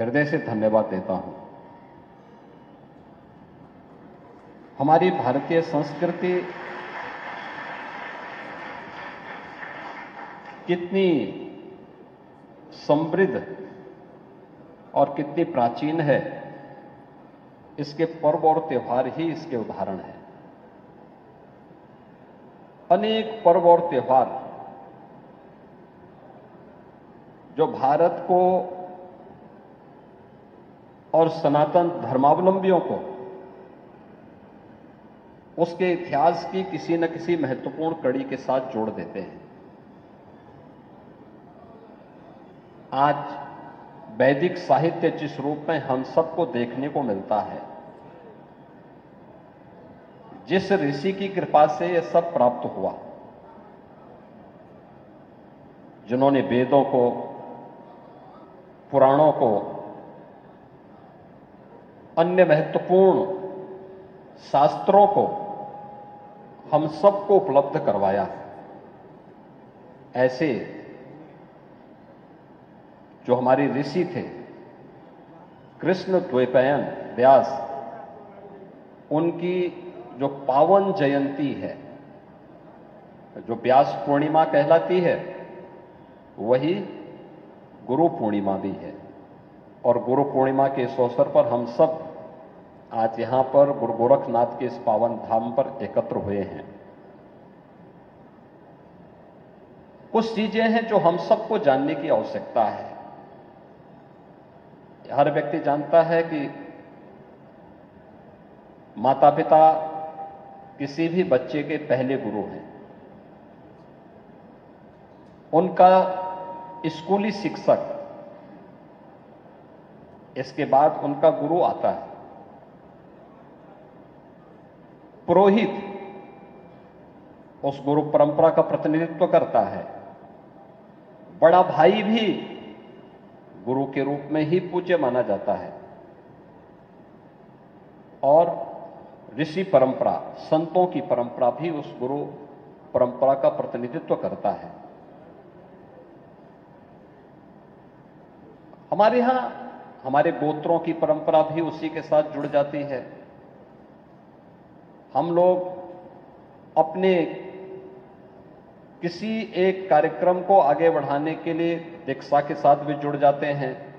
हृदय से धन्यवाद देता हूँ। हमारी भारतीय संस्कृति कितनी समृद्ध और कितनी प्राचीन है, इसके पर्व और त्यौहार ही इसके उदाहरण है। अनेक पर्व और त्यौहार जो भारत को और सनातन धर्मावलंबियों को, उसके इतिहास की किसी न किसी महत्वपूर्ण कड़ी के साथ जोड़ देते हैं। आज वैदिक साहित्य जिस रूप में हम सबको देखने को मिलता है, जिस ऋषि की कृपा से यह सब प्राप्त हुआ, जिन्होंने वेदों को, पुराणों को अन्य महत्वपूर्ण शास्त्रों को हम सबको उपलब्ध करवाया। ऐसे जो हमारे ऋषि थे, कृष्ण द्वैपायन, व्यास, उनकी जो पावन जयंती है, जो व्यास पूर्णिमा कहलाती है, वही गुरु पूर्णिमा भी है। और गुरु पूर्णिमा के इस अवसर पर हम सब आज यहाँ पर गुरु गोरखनाथ के इस पावन धाम पर एकत्र हुए हैं। कुछ चीज़ें हैं जो हम सबको जानने की आवश्यकता है। हर व्यक्ति जानता है कि माता पिता किसी भी बच्चे के पहले गुरु हैं। उनका स्कूली शिक्षक, इसके बाद उनका गुरु आता है। पुरोहित उस गुरु परंपरा का प्रतिनिधित्व करता है। बड़ा भाई भी गुरु के रूप में ही पूज्य माना जाता है। और ऋषि परंपरा, संतों की परंपरा भी उस गुरु परंपरा का प्रतिनिधित्व करता है। हमारे यहाँ, हमारे गोत्रों की परंपरा भी उसी के साथ जुड़ जाती है। हम लोग अपने किसी एक कार्यक्रम को आगे बढ़ाने के लिए दीक्षा के साथ भी जुड़ जाते हैं।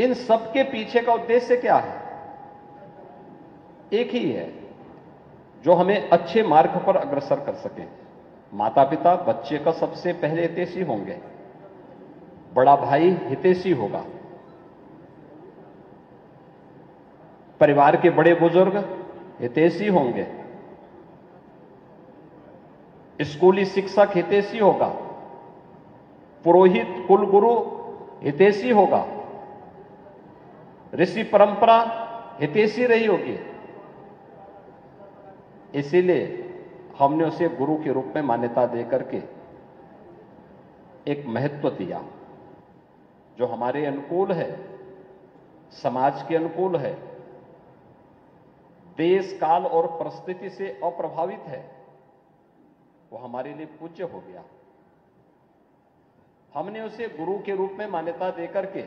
इन सब के पीछे का उद्देश्य क्या है? एक ही है जो हमें अच्छे मार्ग पर अग्रसर कर सके। माता पिता बच्चे का सबसे पहले हितेशी होंगे। बड़ा भाई हितेशी होगा। परिवार के बड़े बुज़ुर्ग हितेशी होंगे। स्कूली शिक्षक हितेशी होगा। पुरोहित कुलगुरु हितेशी होगा। ऋषि परंपरा हितेशी रही होगी। इसीलिए हमने उसे गुरु के रूप में मान्यता देकर के एक महत्व दिया, जो हमारे अनुकूल है, समाज के अनुकूल है। देश काल और परिस्थिति से अप्रभावित है, वो हमारे लिए पूज्य हो गया। हमने उसे गुरु के रूप में मान्यता देकर के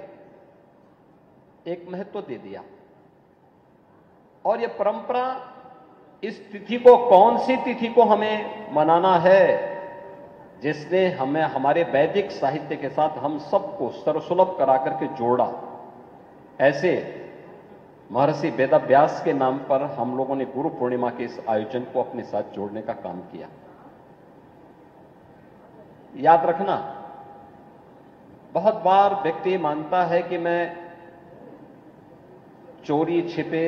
एक महत्व दे दिया। और यह परंपरा इस तिथि को, कौन सी तिथि को हमें मनाना है, जिसने हमें, हमारे वैदिक साहित्य के साथ हम सबको सर्वसुलभ करा करके जोड़ा, ऐसे महर्षि वेदाभ्यास के नाम पर हम लोगों ने गुरु पूर्णिमा के इस आयोजन को अपने साथ जोड़ने का काम किया। याद रखना, बहुत बार व्यक्ति मानता है कि मैं चोरी, छिपे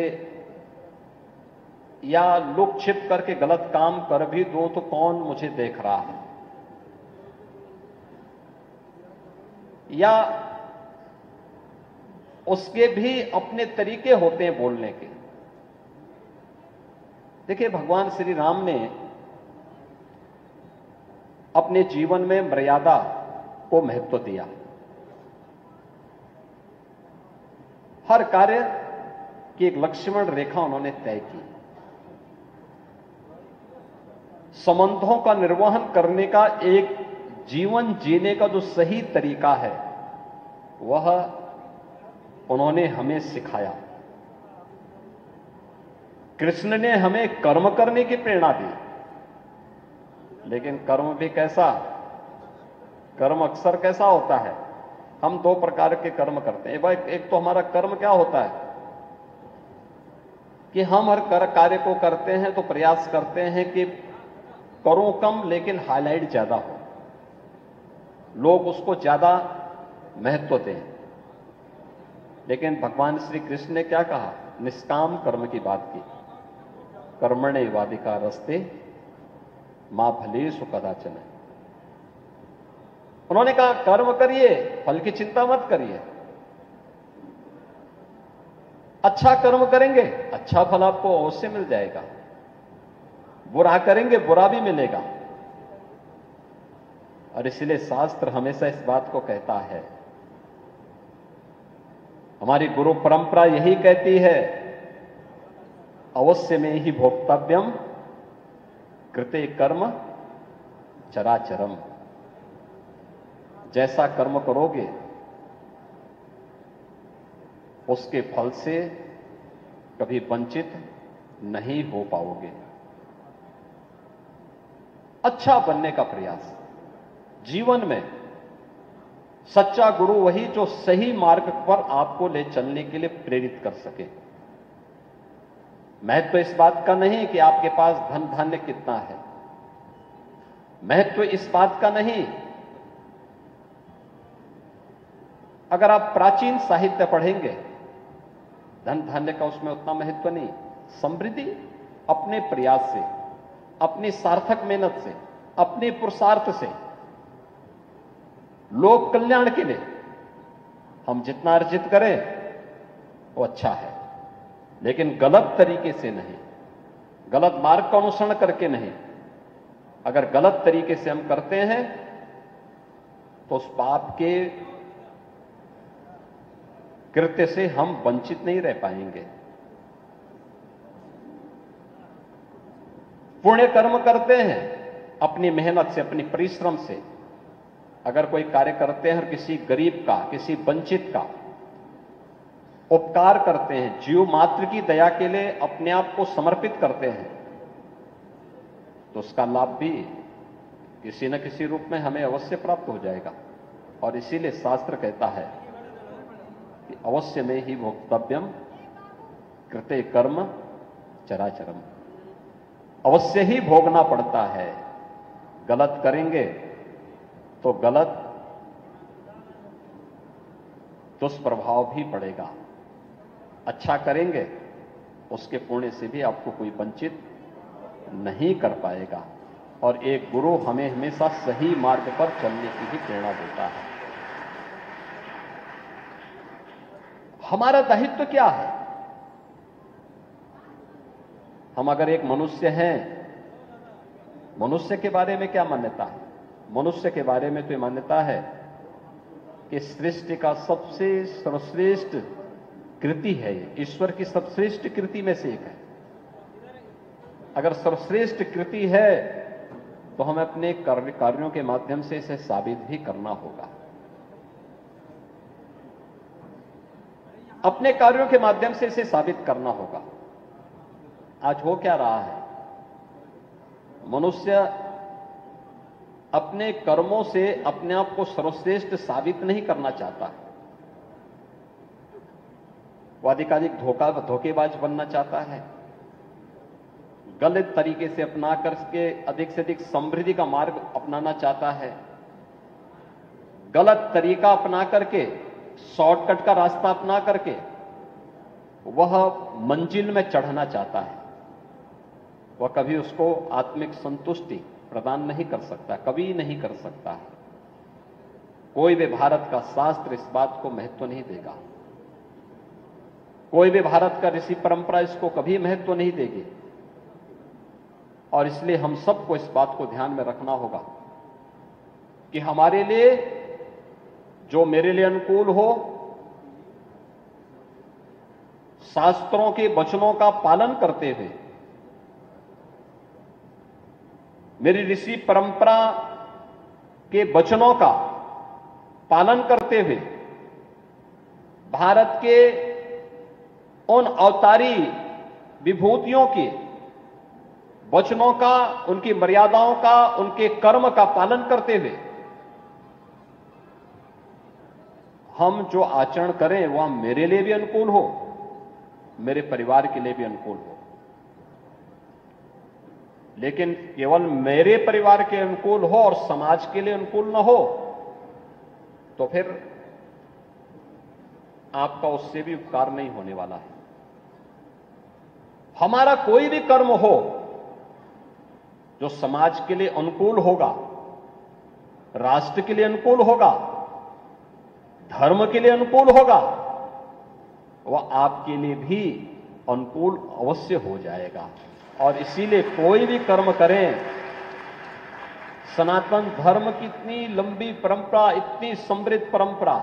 या लुक छिप करके गलत काम कर भी दो तो कौन मुझे देख रहा है? या उसके भी अपने तरीके होते हैं बोलने के। देखिए, भगवान श्री राम ने अपने जीवन में मर्यादा को महत्व दिया। हर कार्य की एक लक्ष्मण रेखा उन्होंने तय की। संबंधों का निर्वहन करने का, एक जीवन जीने का जो सही तरीका है, वह उन्होंने हमें सिखाया। कृष्ण ने हमें कर्म करने की प्रेरणा दी। लेकिन कर्म भी कैसा? कर्म अक्सर कैसा होता है? हम दो प्रकार के कर्म करते हैं। भाई, एक तो हमारा कर्म क्या होता है? कि हम हर कर, कार्य को करते हैं तो प्रयास करते हैं कि करो कम, लेकिन हाईलाइट ज़्यादा हो। लोग उसको ज़्यादा महत्व दें। लेकिन भगवान श्री कृष्ण ने क्या कहा? निष्काम कर्म की बात की। कर्मणे वादिका रस्ते माँ भले सुकदाचन उन्होंने कहा, कर्म करिए, फल की चिंता मत करिए। अच्छा कर्म करेंगे अच्छा फल आपको अवश्य मिल जाएगा। बुरा करेंगे, बुरा भी मिलेगा। और इसलिए शास्त्र हमेशा इस बात को कहता है हमारी गुरु परंपरा यही कहती है, अवश्य में ही भोक्तव्यम, कृते कर्म, चराचरम। जैसा कर्म करोगे, उसके फल से कभी वंचित नहीं हो पाओगे। अच्छा बनने का प्रयास। जीवन में सच्चा गुरु वही जो सही मार्ग पर आपको ले चलने के लिए प्रेरित कर सके। महत्व तो इस बात का नहीं कि आपके पास धन धान्य कितना है। महत्व तो इस बात का नहीं। अगर आप प्राचीन साहित्य पढ़ेंगे, धन धान्य का उसमें उतना महत्व नहीं। समृद्धि अपने प्रयास से, अपनी सार्थक मेहनत से, अपने पुरुषार्थ से लोक कल्याण के लिए। हम जितना अर्जित करें, वो अच्छा है। लेकिन गलत तरीके से नहीं। गलत मार्ग का अनुसरण करके नहीं। अगर गलत तरीके से हम करते हैं तो उस पाप के कृत्य से हम वंचित नहीं रह पाएँगे। पुण्य कर्म करते हैं, अपनी मेहनत से, अपनी परिश्रम से। अगर कोई कार्य करते हैं और किसी गरीब का, किसी वंचित का, उपकार करते हैं, जीव मात्र की दया के लिए अपने आप को समर्पित करते हैं तो उसका लाभ भी किसी न किसी रूप में हमें अवश्य प्राप्त हो जाएगा। और इसीलिए शास्त्र कहता है कि अवश्य में ही भोक्तव्यम कृत्य कर्म चराचरम। अवश्य ही भोगना पड़ता है, गलत करेंगे तो गलत, दुष्प्रभाव भी पड़ेगा। अच्छा करेंगे, उसके पुण्य से भी आपको कोई वंचित नहीं कर पाएगा। और एक गुरु हमें हमेशा सही मार्ग पर चलने की भी प्रेरणा देता है। हमारा दायित्व तो क्या है? हम अगर एक मनुष्य हैं, मनुष्य के बारे में क्या मान्यता है? मनुष्य के बारे में तो मान्यता है कि सृष्टि का सबसे सर्वश्रेष्ठ कृति है ईश्वर की सर्वश्रेष्ठ कृति में से एक है। अगर सर्वश्रेष्ठ कृति है तो हमें अपने कार्यों के माध्यम से इसे साबित भी करना होगा। अपने कार्यों के माध्यम से इसे साबित करना होगा। आज हो क्या रहा है? मनुष्य अपने कर्मों से अपने आप को सर्वश्रेष्ठ साबित नहीं करना चाहता। वो अधिकाधिक धोखा, धोखेबाज बनना चाहता है। गलत तरीके से अपना करके अधिक से अधिक समृद्धि का मार्ग अपनाना चाहता है। गलत तरीका अपना करके, शॉर्टकट का रास्ता अपना करके, वह मंजिल में चढ़ना चाहता है। वह कभी उसको आत्मिक संतुष्टि प्रदान नहीं कर सकता, कभी नहीं कर सकता है। कोई भी भारत का शास्त्र इस बात को महत्व नहीं देगा। कोई भी भारत का ऋषि परंपरा इसको कभी महत्व नहीं देगी। और इसलिए हम सबको इस बात को ध्यान में रखना होगा कि हमारे लिए, जो मेरे लिए अनुकूल हो, शास्त्रों के वचनों का पालन करते हुए मेरी ऋषि परंपरा के वचनों का पालन करते हुए भारत के उन अवतारी विभूतियों के वचनों का, उनकी मर्यादाओं का, उनके कर्म का पालन करते हुए हम जो आचरण करें, वह मेरे लिए भी अनुकूल हो, मेरे परिवार के लिए भी अनुकूल हो। लेकिन केवल मेरे परिवार के अनुकूल हो और समाज के लिए अनुकूल न हो तो फिर आपका उससे भी उपकार नहीं होने वाला है। हमारा कोई भी कर्म हो जो समाज के लिए अनुकूल होगा, राष्ट्र के लिए अनुकूल होगा, धर्म के लिए अनुकूल होगा, वह आपके लिए भी अनुकूल अवश्य हो जाएगा। और इसीलिए कोई भी कर्म करें, सनातन धर्म की इतनी लंबी परंपरा, इतनी समृद्ध परंपरा,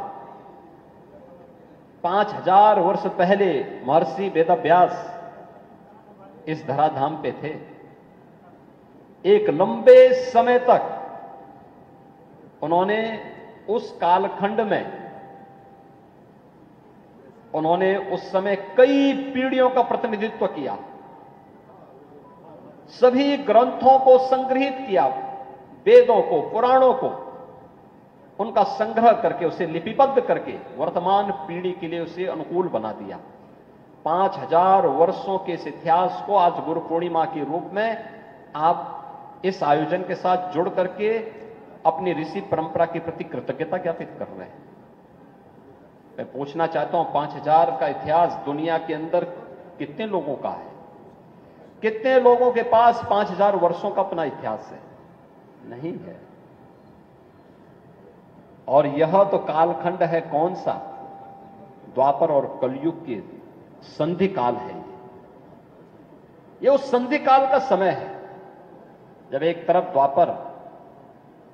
पाँच हज़ार वर्ष पहले महर्षि वेदाभ्यास इस धराधाम पे थे। एक लंबे समय तक उन्होंने उस कालखंड में, उन्होंने उस समय कई पीढ़ियों का प्रतिनिधित्व किया। सभी ग्रंथों को संग्रहित किया, वेदों को, पुराणों को। उनका संग्रह करके, उसे लिपिबद्ध करके, वर्तमान पीढ़ी के लिए उसे अनुकूल बना दिया। पाँच हज़ार वर्षों के इस इतिहास को आज गुरु पूर्णिमा के रूप में आप इस आयोजन के साथ जुड़ करके अपनी ऋषि परंपरा के प्रति कृतज्ञता ज्ञापित कर रहे हैं। मैं पूछना चाहता हूँ, पाँच हज़ार का इतिहास दुनिया के अंदर कितने लोगों का है? कितने लोगों के पास पाँच हज़ार वर्षों का अपना इतिहास है? नहीं है। और यह तो कालखंड है कौन सा? द्वापर और कलयुग के संधि काल है ये। ये उस संधि काल का समय है, जब एक तरफ़ द्वापर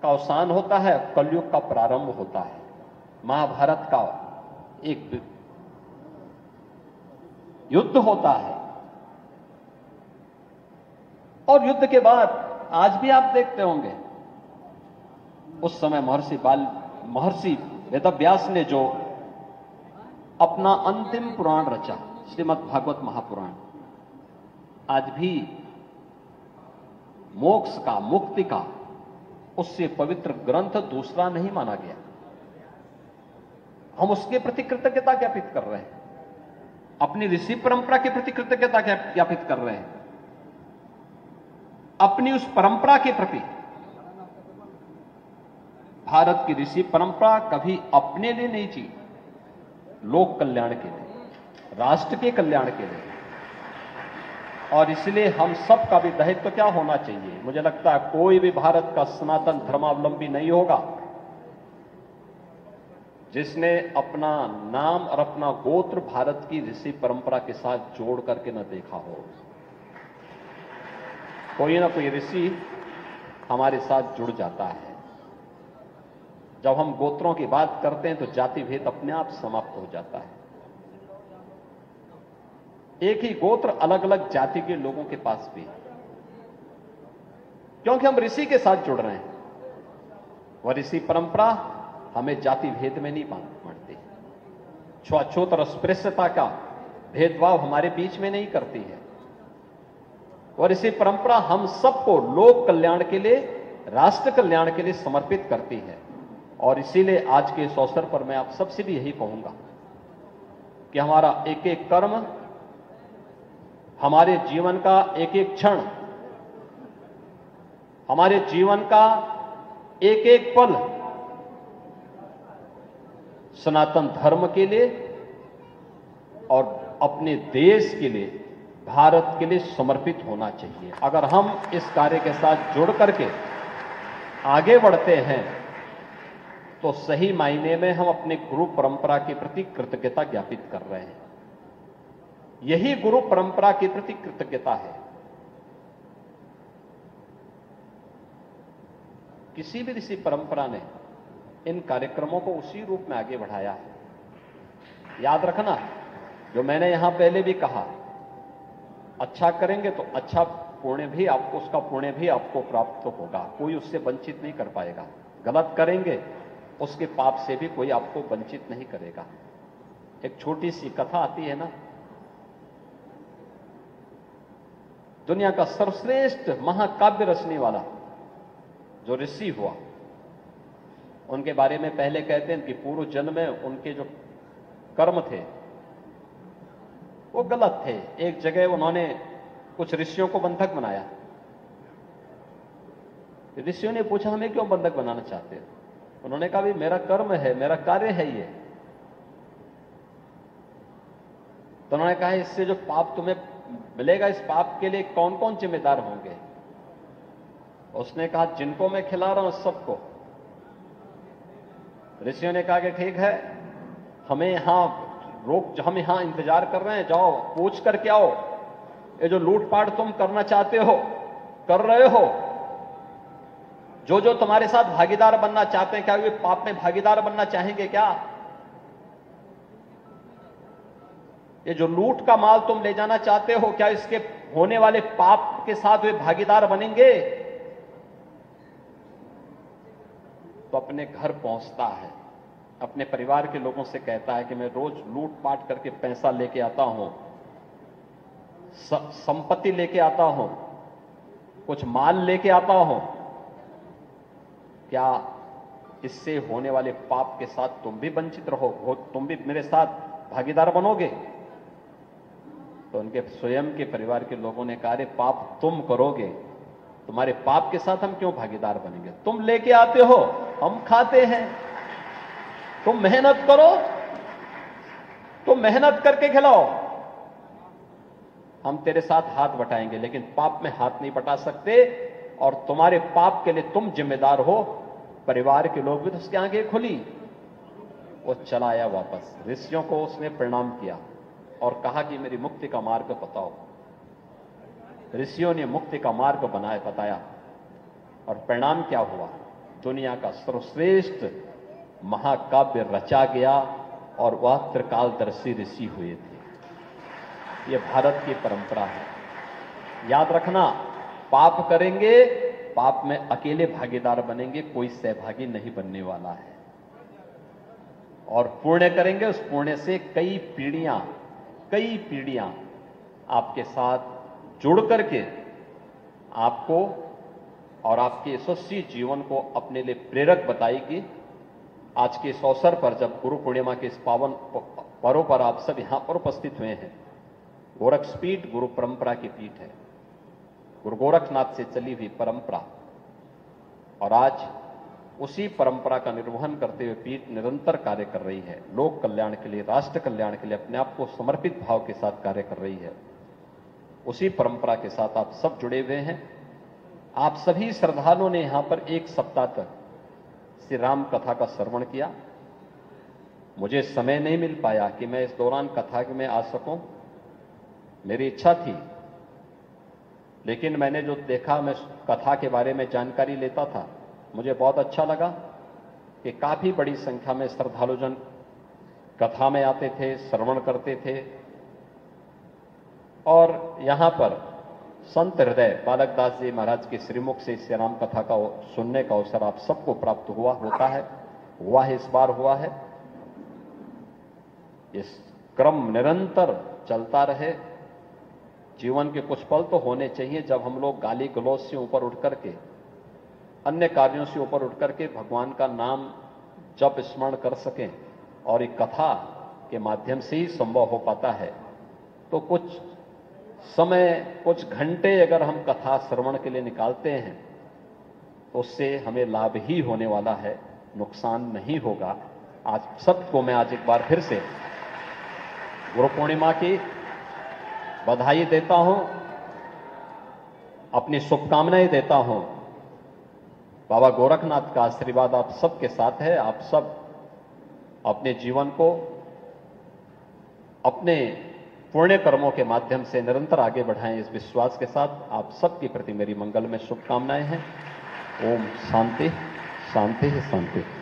का अवसान होता है, कलयुग का प्रारंभ होता है। महाभारत का एक युद्ध होता है। और युद्ध के बाद आज भी आप देखते होंगे। उस समय महर्षि बाल, महर्षि वेदव्यास ने जो अपना अंतिम पुराण रचा, श्रीमद् भागवत महापुराण, आज भी मोक्ष का, मुक्ति का, उससे पवित्र ग्रंथ दूसरा नहीं माना गया। हम उसके प्रति कृतज्ञता ज्ञापित कर रहे हैं। अपनी ऋषि परंपरा के प्रति कृतज्ञता ज्ञापित कर रहे हैं। अपनी उस परंपरा के प्रति। भारत की ऋषि परंपरा कभी अपने लिए नहीं जी लोक कल्याण के लिए, राष्ट्र के कल्याण के लिए। और इसलिए हम सब का भी दायित्व क्या होना चाहिए? मुझे लगता है कोई भी भारत का सनातन धर्मावलंबी नहीं होगा, जिसने अपना नाम और अपना गोत्र भारत की ऋषि परंपरा के साथ जोड़ करके न देखा हो। कोई ना कोई ऋषि हमारे साथ जुड़ जाता है। जब हम गोत्रों की बात करते हैं तो जाति भेद अपने आप समाप्त हो जाता है। एक ही गोत्र अलग अलग जाति के लोगों के पास भी है। क्योंकि हम ऋषि के साथ जुड़ रहे हैं। वह ऋषि परंपरा हमें जाति भेद में नहीं बांटती छुआछूत और अस्पृश्यता का भेदभाव हमारे बीच में नहीं करती है। और इसी परंपरा हम सबको लोक कल्याण के लिए, राष्ट्र कल्याण के लिए समर्पित करती है। और इसीलिए आज के इस अवसर पर मैं आप सबसे भी यही कहूँगा कि हमारा एक एक कर्म, हमारे जीवन का एक एक क्षण, हमारे जीवन का एक एक पल सनातन धर्म के लिए और अपने देश के लिए भारत के लिए समर्पित होना चाहिए। अगर हम इस कार्य के साथ जुड़ करके आगे बढ़ते हैं तो सही मायने में हम अपने गुरु परंपरा के प्रति कृतज्ञता ज्ञापित कर रहे हैं। यही गुरु परंपरा के प्रति कृतज्ञता है। किसी भी ऋषि परंपरा ने इन कार्यक्रमों को उसी रूप में आगे बढ़ाया है। याद रखना, जो मैंने यहाँ पहले भी कहा अच्छा करेंगे तो अच्छा पुण्य भी आपको, उसका पुण्य भी आपको प्राप्त तो होगा। कोई उससे वंचित नहीं कर पाएगा। गलत करेंगे, उसके पाप से भी कोई आपको वंचित नहीं करेगा। एक छोटी सी कथा आती है ना? दुनिया का सर्वश्रेष्ठ महाकाव्य रचने वाला, जो ऋषि हुआ, उनके बारे में पहले कहते हैं कि पूर्व जन्म में उनके जो कर्म थे वो गलत थे। एक जगह उन्होंने कुछ ऋषियों को बंधक बनाया। ऋषियों ने पूछा, हमें क्यों बंधक बनाना चाहते हो? उन्होंने कहा भी मेरा कर्म है, मेरा कार्य है ये। तो उन्होंने कहा, इससे जो पाप तुम्हें मिलेगा, इस पाप के लिए कौन कौन जिम्मेदार होंगे? उसने कहा, जिनको मैं खिला रहा हूँ सबको। ऋषियों ने कहा कि, ठीक है, हमें यहाँ रोक हम यहाँ इंतज़ार कर रहे हैं, जाओ, पूछ करके आओ। ये जो लूटपाट तुम करना चाहते हो, कर रहे हो। जो जो तुम्हारे साथ भागीदार बनना चाहते हैं, क्या वे पाप में भागीदार बनना चाहेंगे क्या? ये जो लूट का माल तुम ले जाना चाहते हो, क्या इसके होने वाले पाप के साथ वे भागीदार बनेंगे? तो अपने घर पहुँचता है। अपने परिवार के लोगों से कहता है कि मैं रोज लूट पाट करके पैसा लेके आता हूँ संपत्ति लेके आता हूँ, कुछ माल लेके आता हूँ। क्या इससे होने वाले पाप के साथ तुम भी वंचित रहो? हो, तुम भी मेरे साथ भागीदार बनोगे? तो उनके, स्वयं के परिवार के लोगों ने कहा पाप तुम करोगे। तुम्हारे पाप के साथ हम क्यों भागीदार बनेंगे? तुम लेके आते हो, हम खाते हैं। तुम मेहनत करो तुम मेहनत करके खिलाओ। हम तेरे साथ हाथ बटाएँगे, लेकिन पाप में हाथ नहीं बटा सकते, और तुम्हारे पाप के लिए तुम जिम्मेदार हो। परिवार के लोग भी तो उसके आगे खुली। वो चला आया वापस। ऋषियों को उसने प्रणाम किया और कहा कि मेरी मुक्ति का मार्ग बताओ। ऋषियों ने मुक्ति का मार्ग बनाया, बताया। और परिणाम क्या हुआ? दुनिया का सर्वश्रेष्ठ महाकाव्य रचा गया और वह त्रिकालदर्शी ऋषि हुए थे। यह भारत की परंपरा है। याद रखना, पाप करेंगे, पाप में अकेले भागीदार बनेंगे, कोई सहभागी नहीं बनने वाला है। और पुण्य करेंगे, उस पुण्य से कई पीढ़ियाँ कई पीढ़ियाँ आपके साथ जुड़ करके आपको और आपके यशस्वी जीवन को अपने लिए प्रेरक बताएगी। आज के इस अवसर पर जब गुरु पूर्णिमा के इस पावन पर्व पर आप सब यहाँ पर उपस्थित हुए हैं गोरखपीठ गुरु परंपरा की पीठ है। गुरु गोरखनाथ से चली हुई परंपरा और आज उसी परंपरा का निर्वहन करते हुए पीठ निरंतर कार्य कर रही है। लोक कल्याण के लिए, राष्ट्र कल्याण के लिए अपने आप को समर्पित भाव के साथ कार्य कर रही है। उसी परंपरा के साथ आप सब जुड़े हुए हैं। आप सभी श्रद्धालुओं ने यहाँ पर एक सप्ताह तक श्री राम कथा का श्रवण किया। मुझे समय नहीं मिल पाया कि मैं इस दौरान कथा में आ सकूँ। मेरी इच्छा थी, लेकिन मैंने जो देखा, मैं कथा के बारे में जानकारी लेता था, मुझे बहुत अच्छा लगा कि काफ़ी बड़ी संख्या में श्रद्धालुजन कथा में आते थे, श्रवण करते थे। और यहाँ पर संत हृदय बालक दास जी महाराज के श्रीमुख से इस राम कथा का सुनने का अवसर आप सबको प्राप्त हुआ होता है, हुआ है, इस बार हुआ है। इस क्रम निरंतर चलता रहे। जीवन के कुछ पल तो होने चाहिए जब हम लोग गाली गलौज से ऊपर उठ करके, अन्य कार्यों से ऊपर उठ करके भगवान का नाम जब स्मरण कर सकें और एक कथा के माध्यम से ही संभव हो पाता है। तो कुछ समय कुछ घंटे अगर हम कथा श्रवण के लिए निकालते हैं तो उससे हमें लाभ ही होने वाला है, नुकसान नहीं होगा। आज सबको मैं आज एक बार फिर से गुरु पूर्णिमा की बधाई देता हूँ, अपनी शुभकामनाएँ देता हूँ। बाबा गोरखनाथ का आशीर्वाद आप सबके साथ है, आप सब अपने जीवन को, अपने पुण्य कर्मों के माध्यम से निरंतर आगे बढ़ाएँ इस विश्वास के साथ। आप सबके प्रति मेरी मंगल में शुभकामनाएँ हैं। ओम शांति शांति शांति।